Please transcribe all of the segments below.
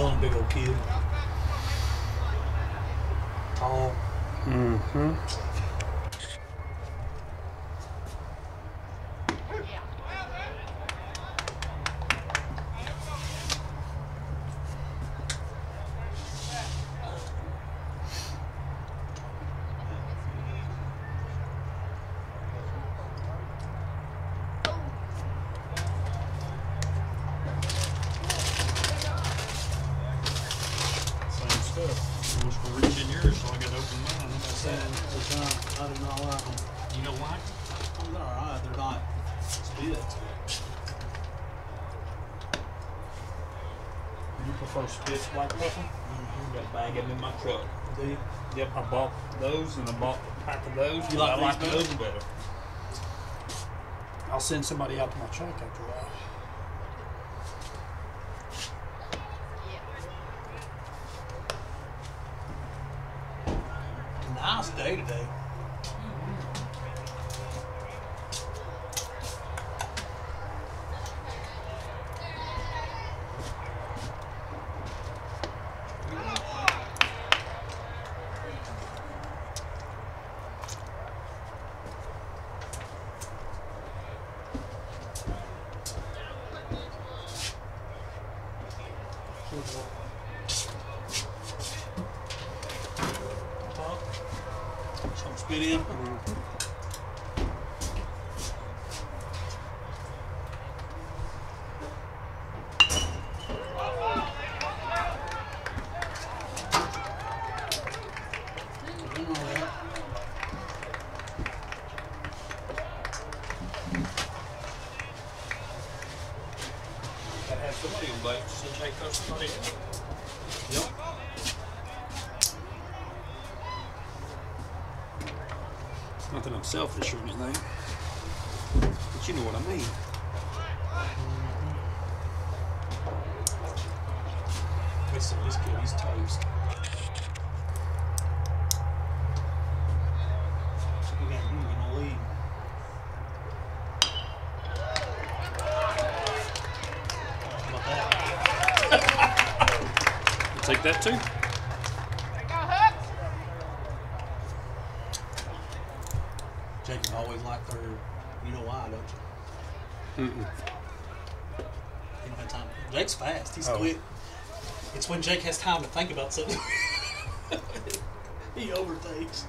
Dylan, big old kid. Tall. Mm-hmm. Same stuff. Wish we reach in yours so I could open mine. I'm not Saying, saying. so John, I do not like them. You know why? They're alright. They're not spit. You prefer spit like muffin? Mm-hmm. Got a bag of them in my truck. Do you? Yep, I bought those and I bought a pack of those. You like I like these those better. I'll send somebody out to my truck after a while. Nice day today. Some spit in. You know that. Gotta have somebody on bike to take those else. Yep. Selfish or anything, but you know what I mean. Listen, this kid, toast. Take that too? Jacob always liked their, you know why, don't you? Mm-mm. Time. Jake's fast. He's Oh. quick. It's when Jake has time to think about something. he overthinks.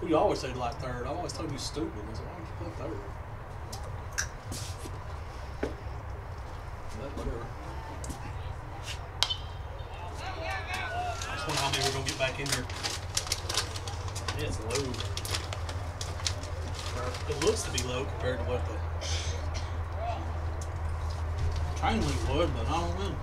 Well, you always say like third. I always told you stupid. I said, why don't you play third? But whatever. I just wonder how many we're gonna get back in here. Yeah, it's low. It looks to be low compared to what the train would, but I don't know.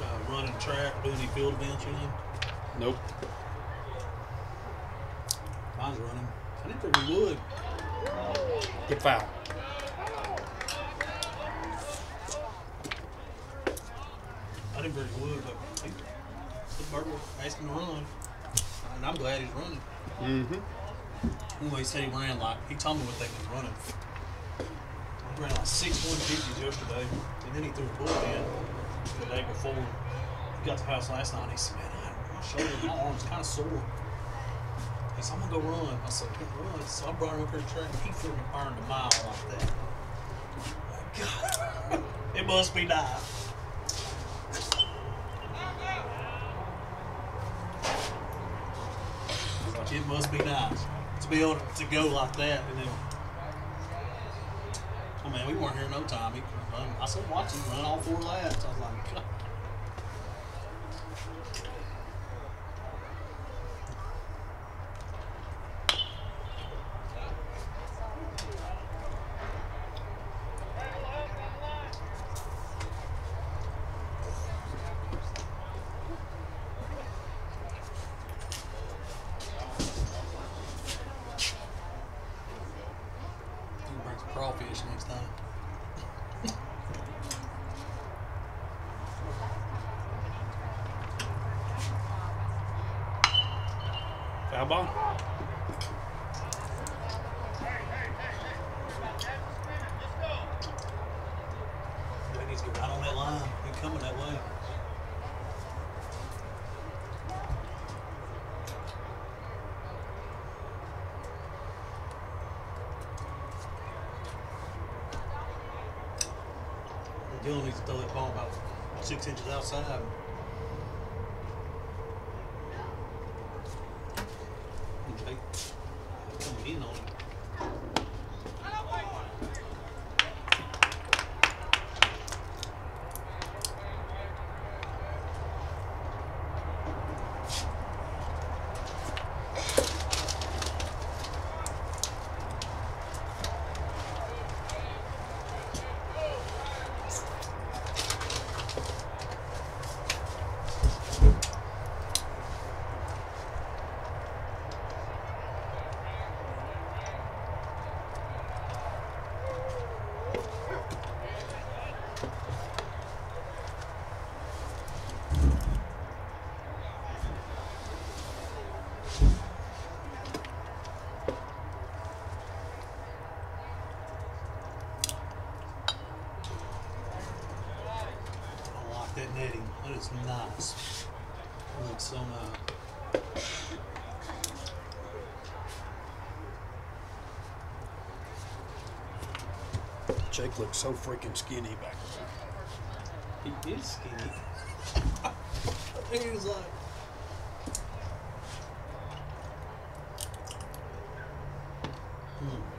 Uh, running track, any field events, you know? Nope. Mine's running. I didn't think we would. Good foul. I didn't think we would, but he, the bird was asking to run. And I'm glad he's running. Mm-hmm. Anyway, he said he ran like, he told me what they was running. He ran like six 150s yesterday, and then he threw a bullpen the day before. He got to the house last night, and he said, man, my shoulder, my arm's kind of sore. Said, I'm gonna go run. I said, "Go run. So I brought him up here to track, and he freaking burned a mile like that. God, it must be nice. It must be nice to be able to go like that. And then, oh, I mean, we weren't here no time. He. I said, watch him run all four laps. I was like, God. Crawfish next time. Foul ball. He needs to get right on that line. He coming that way. Dylan needs to throw that ball about six inches outside. Okay. Coming in on it. I like that netting. That is nice. It looks so. Jake looks so freaking skinny back there. He is skinny. he was like. Hmm.